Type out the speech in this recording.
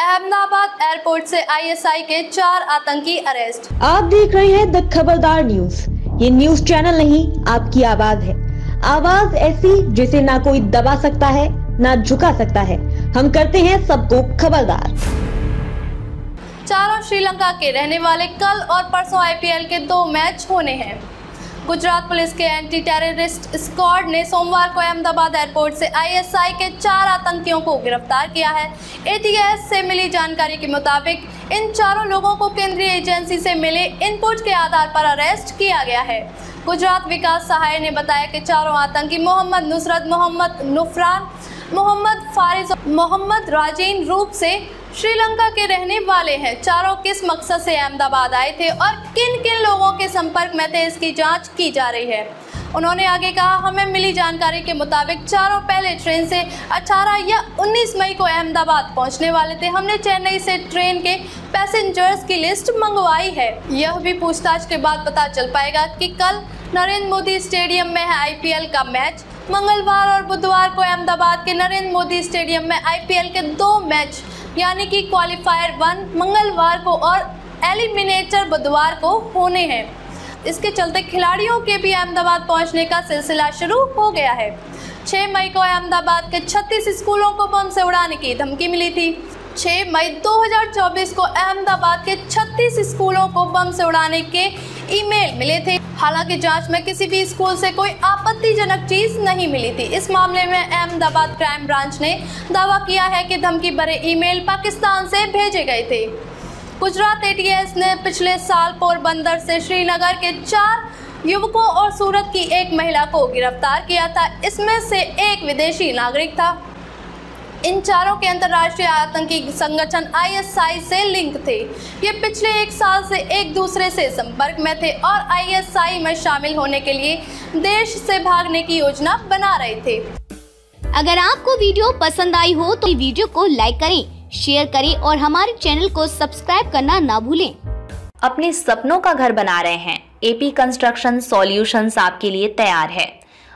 Ahmedabad airport से ISI के चार आतंकी अरेस्ट। आप देख रहे हैं द खबरदार न्यूज़। ये न्यूज़ चैनल नहीं आपकी आवाज़ है। आवाज़ ऐसी जिसे ना कोई दबा सकता है ना झुका सकता है। हम करते हैं सबको खबरदार। चारों श्रीलंका के रहने वाले कल और परसों आईपीएल के दो मैच होने हैं। गुजरात पुलिस के एंटी टेररिस्ट स्क्वाड ने सोमवार को अहमदाबाद एयरपोर्ट से आईएसआई के चार आतंकियों को गिरफ़्तार किया है। एटीएस से मिली जानकारी के मुताबिक, इन चारों लोगों को केंद्रीय एजेंसी से मिले इनपुट के आधार पर अरेस्ट किया गया है। गुजरात विकास सहाय ने बताया कि चारों आतंकी मोहम्मद नुसरत, मोहम्मद नुफरान, मोहम्मद फारिज, मोहम्मद राजीन रूप से श्रीलंका के रहने वाले हैं। चारों किस मकसद से अहमदाबाद आए थे और किन किन लोगों के संपर्क में थे, इसकी जाँच की जा रही है। उन्होंने आगे कहा, हमें मिली जानकारी के मुताबिक चारों पहले ट्रेन से 18 या 19 मई को अहमदाबाद पहुँचने वाले थे। हमने चेन्नई से ट्रेन के पैसेंजर्स की लिस्ट मंगवाई है। यह भी पूछताछ के बाद पता चल पाएगा कि कल नरेंद्र मोदी स्टेडियम में है आईपीएल का मैच। मंगलवार और बुधवार को अहमदाबाद के नरेंद्र मोदी स्टेडियम में आईपीएल के दो मैच, यानी कि क्वालिफायर वन मंगलवार को और एलिमिनेटर बुधवार को होने हैं। इसके चलते खिलाड़ियों के भी अहमदाबाद पहुँचने का सिलसिला शुरू हो गया है। 6 मई को अहमदाबाद के 36 स्कूलों को बम से उड़ाने की धमकी मिली थी। 6 मई 2024 को अहमदाबाद के 36 स्कूलों को बम से उड़ाने के ईमेल मिले थे। हालाँकि जाँच में किसी भी स्कूल से कोई आपत्तिजनक चीज़ नहीं मिली थी। इस मामले में अहमदाबाद क्राइम ब्रांच ने दावा किया है कि धमकी भरे ईमेल पाकिस्तान से भेजे गए थे। गुजरात एटीएस ने पिछले साल पोरबंदर से श्रीनगर के चार युवकों और सूरत की एक महिला को गिरफ़्तार किया था। इसमें से एक विदेशी नागरिक था। इन चारों के अंतर्राष्ट्रीय आतंकी संगठन आईएसआई से लिंक थे। ये पिछले एक साल से एक दूसरे से संपर्क में थे और आईएसआई में शामिल होने के लिए देश से भागने की योजना बना रहे थे। अगर आपको वीडियो पसंद आई हो तो वीडियो को लाइक करें शेयर करें और हमारे चैनल को सब्सक्राइब करना ना भूलें। अपने सपनों का घर बना रहे हैं। एपी कंस्ट्रक्शन सॉल्यूशंस आपके लिए तैयार है।